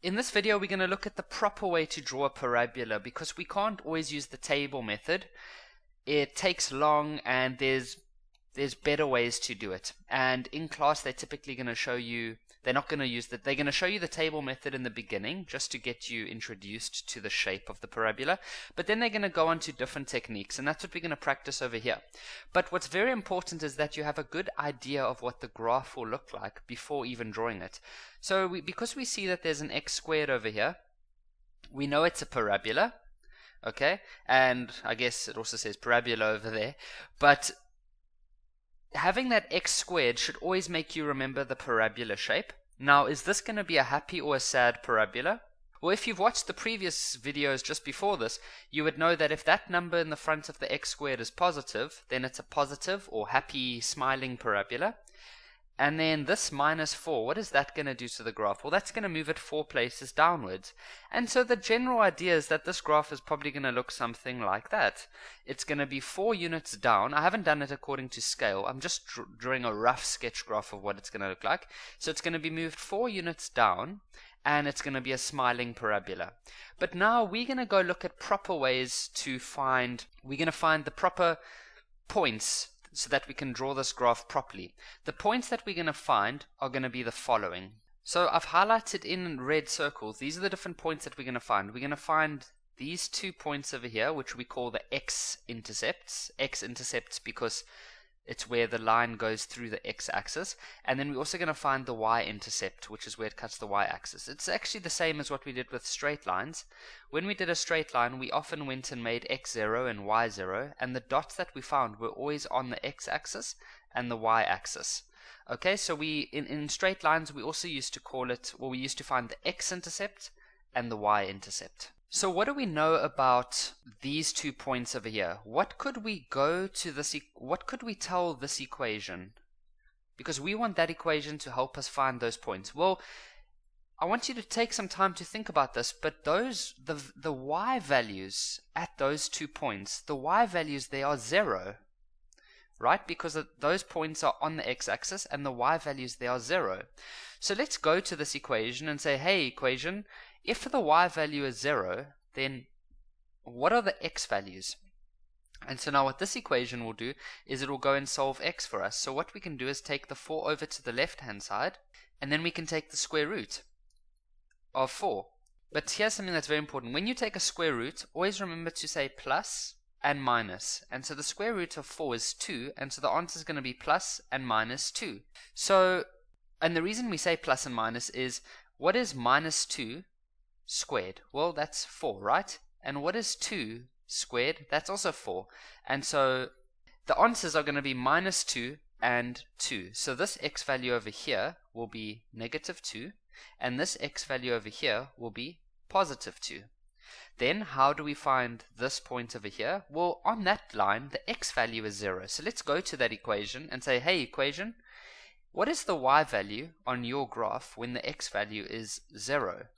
In this video, we're going to look at the proper way to draw a parabola because we can't always use the table method. It takes long and there's there's better ways to do it. And in class, they're typically going to show you they're not going to use that. They're going to show you the table method in the beginning just to get you introduced to the shape of the parabola. But then they're going to go on to different techniques, and that's what we're going to practice over here. But what's very important is that you have a good idea of what the graph will look like before even drawing it. So we, because we see that there's an x squared over here, we know it's a parabola. Okay, and I guess it also says parabola over there, but having that x squared should always make you remember the parabola shape. Now, is this going to be a happy or a sad parabola? Well, if you've watched the previous videos just before this, you would know that if that number in the front of the x squared is positive, then it's a positive or happy smiling parabola. And then this minus 4, what is that going to do to the graph? Well, that's going to move it four places downwards. And so the general idea is that this graph is probably going to look something like that. It's going to be four units down. I haven't done it according to scale. I'm just drawing a rough sketch graph of what it's going to look like. So it's going to be moved four units down, and it's going to be a smiling parabola. But now we're going to go look at proper ways to find, we're going to find the proper points so that we can draw this graph properly. The points that we're going to find are going to be the following. So I've highlighted in red circles, these are the different points that we're going to find. We're going to find these two points over here, which we call the x-intercepts. X-intercepts because it's where the line goes through the x-axis. And then we're also going to find the y-intercept, which is where it cuts the y-axis. It's actually the same as what we did with straight lines. When we did a straight line, we often went and made x0 and y0, and the dots that we found were always on the x-axis and the y-axis. Okay, so we in, in straight lines, we also used to call it, well, we used to find the x-intercept and the y-intercept. So what do we know about these two points over here? What could we go to this, e what could we tell this equation? Because we want that equation to help us find those points. Well, I want you to take some time to think about this, but those, the, the y values at those two points, the y values, they are zero, right? Because those points are on the x-axis and the y values, they are zero. So let's go to this equation and say, hey, equation, if the y value is 0, then what are the x values? And so now what this equation will do is it will go and solve x for us. So what we can do is take the 4 over to the left hand side, and then we can take the square root of 4. But here's something that's very important. When you take a square root, always remember to say plus and minus. And so the square root of 4 is 2, and so the answer is going to be plus and minus 2. So, and the reason we say plus and minus is, what is minus 2 squared? Well, that's 4, right? And what is 2 squared? That's also 4. And so the answers are going to be minus 2 and 2. So this x value over here will be negative 2, and this x value over here will be positive 2. Then how do we find this point over here? Well, on that line, the x value is 0. So let's go to that equation and say, hey, equation, what is the y value on your graph when the x value is 0?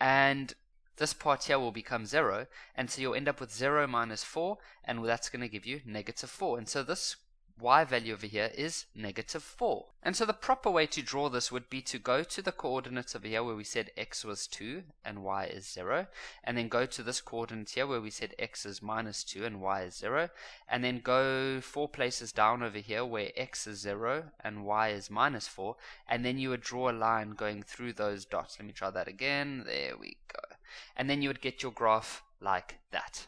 And this part here will become 0 and so you'll end up with 0 minus 4 and that's going to give you negative 4 and so this y value over here is negative 4. And so the proper way to draw this would be to go to the coordinates over here where we said x was 2 and y is 0, and then go to this coordinate here where we said x is minus 2 and y is 0, and then go four places down over here where x is 0 and y is minus 4, and then you would draw a line going through those dots. Let me try that again. There we go. And then you would get your graph like that.